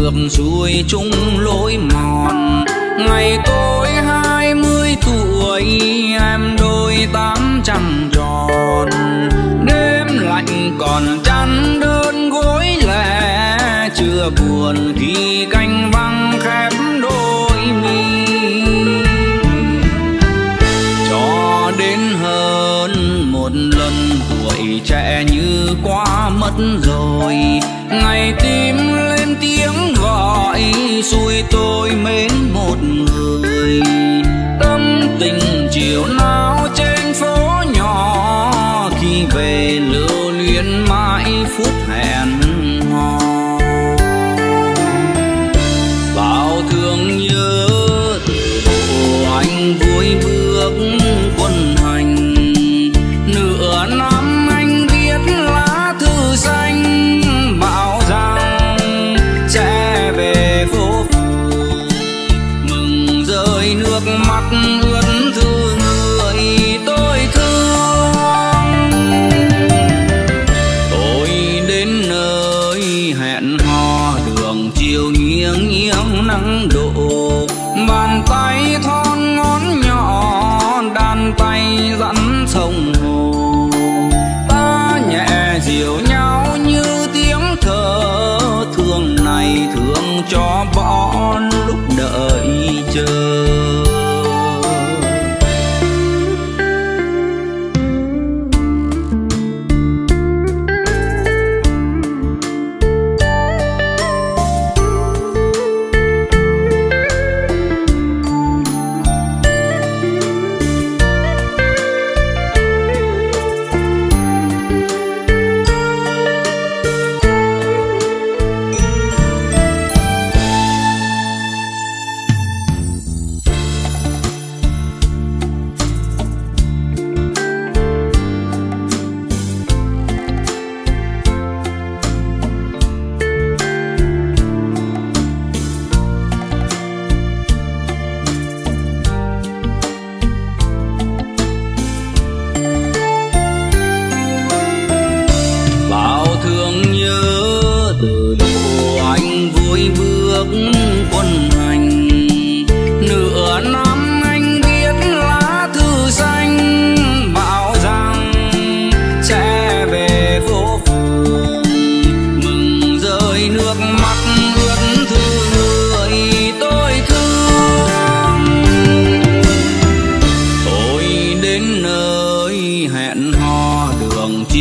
ngược xuôi chung lối mòn. Ngày tôi hai mươi tuổi, em đôi tám trăm tròn. Đêm lạnh còn chăn đơn gối lẻ chưa buồn khi canh tuổi trẻ như qua mất rồi, ngày tim lên tiếng gọi, xui tôi mến một người. Tâm tình chiều nào trên phố nhỏ, khi về lưu luyến mãi phút hẹn. Đường chiều nghiêng nghiêng nắng đổ. Bàn tay thon ngón nhỏ, đàn tay dẫn sông hồ. Ta nhẹ dịu nhau như tiếng thở, thương này thương cho bọn lúc đợi.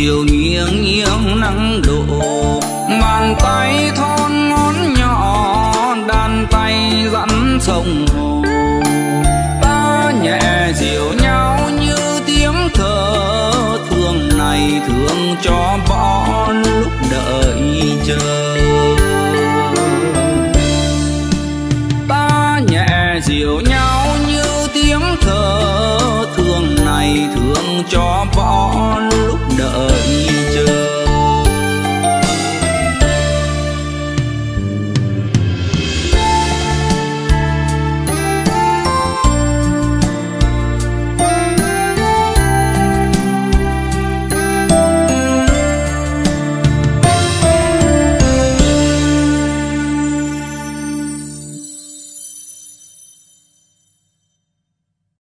Chiều nghiêng nghiêng nắng đổ bàn tay thon ngón nhỏ, đàn tay dẫn sông hồ ta nhẹ dịu nhau như tiếng thở, thương này thương cho bỏ lúc đợi chờ. Ta nhẹ dịu nhau